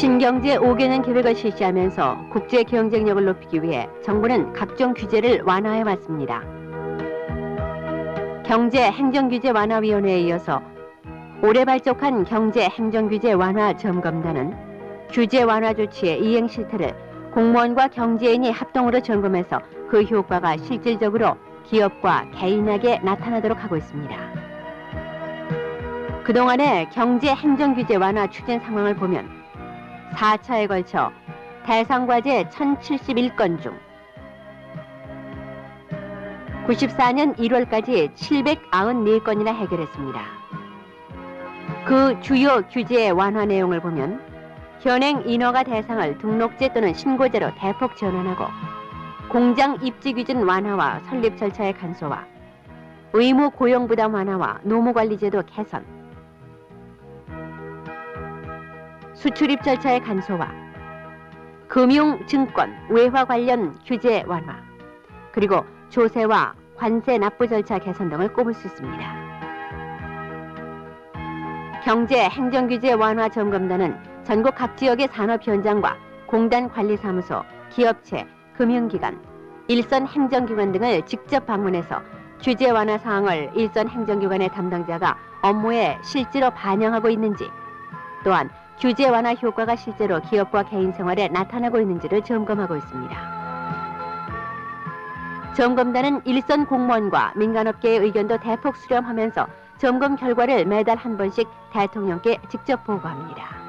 신경제 5개년 계획을 실시하면서 국제 경쟁력을 높이기 위해 정부는 각종 규제를 완화해 왔습니다. 경제 행정규제 완화위원회에 이어서 올해 발족한 경제 행정규제 완화 점검단은 규제 완화 조치의 이행 실태를 공무원과 경제인이 합동으로 점검해서 그 효과가 실질적으로 기업과 개인에게 나타나도록 하고 있습니다. 그동안의 경제 행정규제 완화 추진 상황을 보면 4차에 걸쳐 대상 과제 1071건 중 94년 1월까지 794건이나 해결했습니다. 그 주요 규제 완화 내용을 보면 현행 인허가 대상을 등록제 또는 신고제로 대폭 전환하고 공장 입지 기준 완화와 설립 절차의 간소화, 의무 고용 부담 완화와 노무 관리 제도 개선, 수출입 절차의 간소화, 금융, 증권, 외화 관련 규제 완화, 그리고 조세와 관세 납부 절차 개선 등을 꼽을 수 있습니다. 경제 행정 규제 완화 점검단은 전국 각 지역의 산업 현장과 공단 관리 사무소, 기업체, 금융기관, 일선 행정기관 등을 직접 방문해서 규제 완화 사항을 일선 행정기관의 담당자가 업무에 실제로 반영하고 있는지 또한 규제 완화 효과가 실제로 기업과 개인 생활에 나타나고 있는지를 점검하고 있습니다. 점검단은 일선 공무원과 민간업계의 의견도 대폭 수렴하면서 점검 결과를 매달 한 번씩 대통령께 직접 보고합니다.